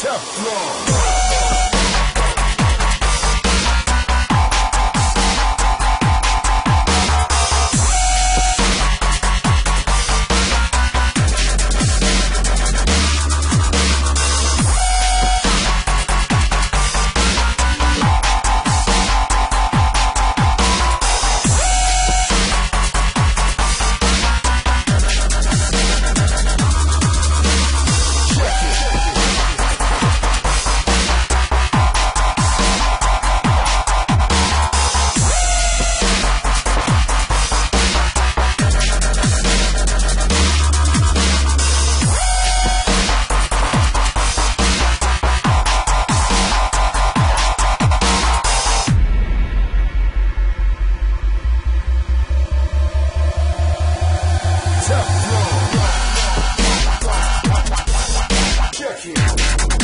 Tough law. Yeah.